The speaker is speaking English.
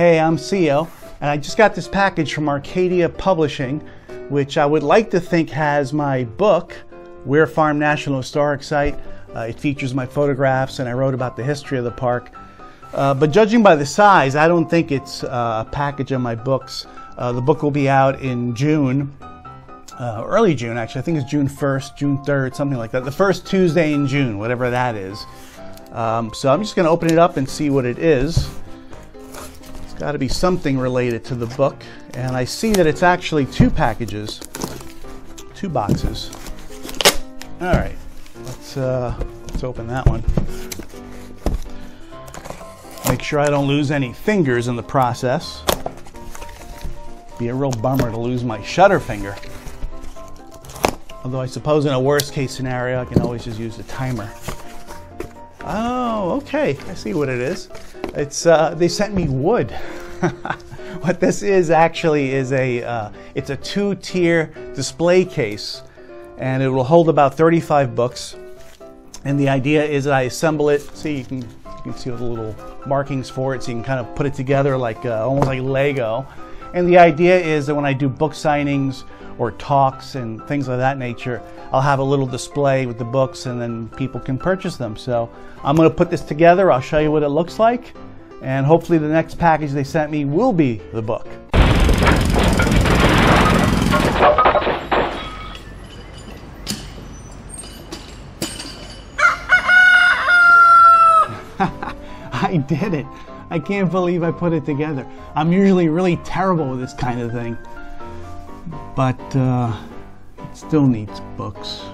Hey, I'm Xiomaro, and I just got this package from Arcadia Publishing, which I would like to think has my book, Weir Farm National Historic Site. Uh, it features my photographs, and I wrote about the history of the park. Uh, but judging by the size, I don't think it's uh, a package of my books. Uh, the book will be out in June, uh, early June actually. I think it's June 1st, June 3rd, something like that. The first Tuesday in June, whatever that is. Um, so I'm just going to open it up and see what it is. Got to be something related to the book. And I see that it's actually two packages, two boxes. All right, let's, uh, let's open that one. Make sure I don't lose any fingers in the process. Be a real bummer to lose my shutter finger. Although I suppose in a worst case scenario, I can always just use the timer. Oh, okay. I see what it is. It's uh, they sent me wood. what this is actually is a uh, it's a two-tier display case, and it will hold about 35 books. And the idea is that I assemble it. See, you can you can see all the little markings for it, so you can kind of put it together like uh, almost like Lego. And the idea is that when I do book signings or talks and things of that nature, I'll have a little display with the books and then people can purchase them. So I'm going to put this together. I'll show you what it looks like. And hopefully the next package they sent me will be the book. I did it. I can't believe I put it together. I'm usually really terrible with this kind of thing but uh, it still needs books.